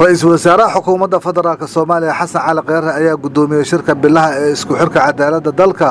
ra'iisul wasaaraha xukuumadda federaalk soomaaliya xasan cali kheyre ayaa guddoomiyey shirka bilaha ee isku xirka cadaaladda dalka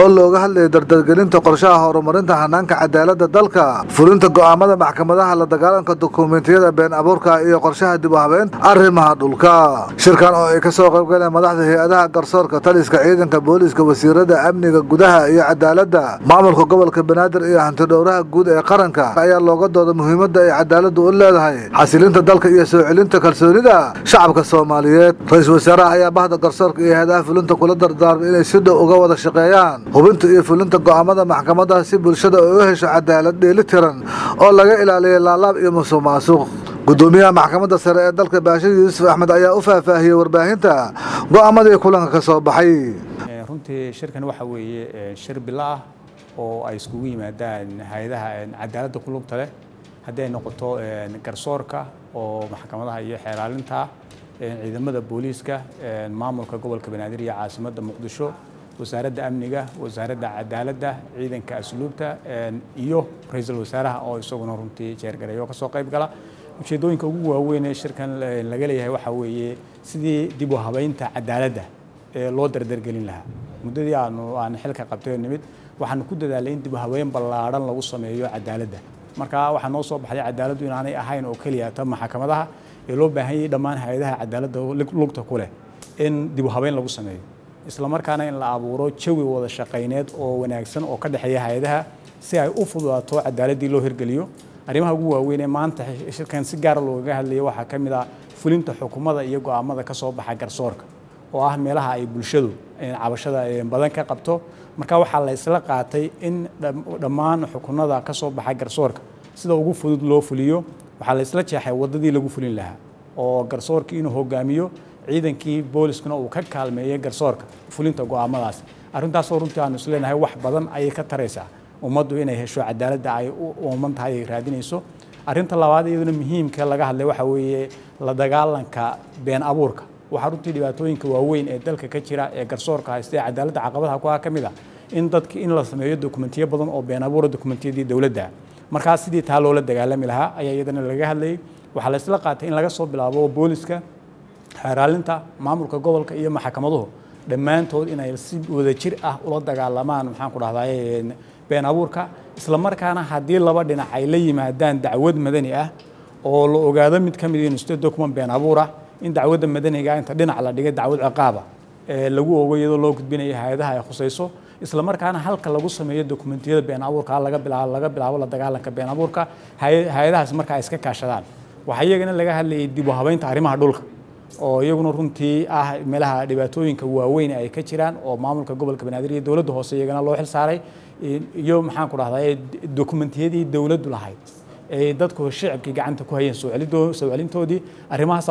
oo looga hadlayay dardargelinta qorshaha horumarinta hanaanka cadaaladda dalka fulinta go'aamada maxkamadaha la dagaalanka dukumentiyada been abuurka iyo qorshaha dib u habeynta arrimaha dhulka. Shirkan oo ay ka soo qaybgaleen madaxda hay'adaha garsoorka taliska ciidanka booliiska wasiirada amniga gudaha iyo cadaaladda. Maamulka gobolka banaadir iyo hantidhowraha guud ee qaranka ayaa looga dooda muhiimadda ay cadaaladdu u leedahay xasilinta dalka iyo soo celinta kalsoonida shacabka soomaaliyeed. Ra'iisul wasaaraha ayaa bahda garsoorka iyo hay'adaha fulinta kula dardaarmay inay si dhow uga wada shaqeeyaan. Hubinta iyo fulinta go'aamada maxkamadaha si bulshada ay u hesho cadaalad dheeli tiran oo laga ilaaliya laalaab iyo musuq maasuq. Gudoomiyaha maxkamadda sare ee dalka baashir yuusuf axmed ayaa u faahfaahiyey warbaahinta go'aamadii kulanka ka soo baxay. Runtii shirkan waxa weeye shir bilo ah oo ay iskugu yimaadaan hay'adaha cadaaladda ku lugta leh haddii ay noqoto garsoorka oo maxkamadaha iyo xeeraalinta ciidamada booliiska maamulka gobolka banaadir iyo caasimadda muqdisho wasaaradda amniga wasaaradda cadaaladda ciidanka asluubta iyo ra'iisul wasaaraha oo isaguna runtii jeergareeyo ka soo qayb gala. Ujeeddooyinka ugu waaweyn ee shirkan laga leeyahay waxaa weeye sidii dib u habeynta cadaaladda ee loo dardargelin lahaa. Muddadii aanu aan xilka qabtay nimid waxaanu ku dadaalay in dib u habeyn ballaadhan lagu sameeyo cadaaladda marka waxaa noo soo baxday cadaaladdu inaanay ahayn oo keliya ta maxkamadaha ee loo baahan yayay dhammaan hay'adaha cadaaladda lugta ku leh in dib u habeyn lagu sameeyo. Isla markaana in la abuuro jawi wada shaqayneed oo wanaagsan oo ka dhexeeya hay'adaha si ay u fududaato cadaaladdii loo hirgeliyo. Arrimaha ugu waaweyn ee maanta shirkan si gaara loogaga hadlaya waxaa ka mid ah fulinta xukumada iyo go'aamada ka soo baxa garsoorka oo ah meelaha ay bulshadu cabashada badan ka qabto. Marka waxaa la isla qaatay in dhammaan xukunada ka soo baxa garsoorka. Sida ugu fudud loo fuliyo waxaa la isla jeexay waddadii lagu fulin lahaa oo garsoorkii inuu hogaamiyo ciidankii booliskuna uu ka kaalmeeyey garsoorka fulinta go'aamadaas. Arrintaasoo runtii aanu isleenahay wax badan ayay ka taraysaa. Ummaddu inay hesho cadaaladda ay u ooman tahay ay raadinayso. Arrinta labaad iyaduna muhiimka laga hadlay waxaa weeye la dagaalanka been abuurka waxaa runtii dhibaatooyinka waaweyn ee dalka ka jira ee garsoorka haysta ee cadaaladda caqabadaha ku ah ka mid ah in dadki in la sameeyo dokumentiyo badan oo been abuura dokumentiyadii dowladda. Markaa sidii taa loola dagaalami lahaa ayaa iyadana laga hadlayay waxaa la qaatay in laga soo bilaabo booliska xeeraalinta maamulka gobolka iyo maxkamaduhu dhammaantood inay si wadajir ah ula dagaalamaan maxaan ku dhahday been abuurka. Isla markaana haddii laba dhinac ay la yimaadaan dacwad madani ah oo la ogaado mid ka mid inste document been abuur ah in dacwadda madaniga inta dhinac la dhigay dacwad ciqaaba lagu ogo loo gudbinayo hay'adaha ay khusayso isla markaana halka lagu sameeyo dokumentiyada been abuurka laga bilaabo laga bilaabo la dagaalanka been abuurka hay'adahaas marka ay iska kaashadaan. Waxaa iyagana laga hadlayay dib u arrimaha dhulka oo iyaguna runtii ah meelaha dhibaatooyinka waaweyn ay ka jiraan oo maamulka gobolka banaadir iyo dowladda hoose iyagana loo xil saaray. Iyo maxaan ku dhahdaa dokumentiyadii dowladdu lahayd ay dadku shicibkii gacanta ku hayeen soo celintoodii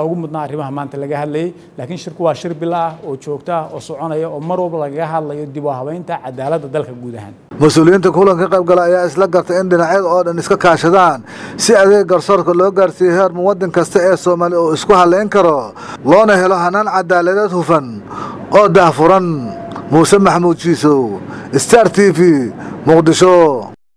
ugu mudnaa arrimaha maanta laga hadlayay. Laakiin shirku waa shir bila ah oo joogta ah oo soconaya oo mar walba lagaga hadlayo dib u habeynta cadaaladda dalka guud ahaan. Mas'uuliyiinta kulanka qayb gala ayaa isla gartay in dhinacyada oo dhan iska kaashadaan. Si adeeg garsoorka loo gaarsiiyo heer muwadin kasta ee soomaali uu isku halayn karo loona helo hanaan cadaaladeed hufan oo daahfuran. Muuse maxamuud jiisow star t v muqdisho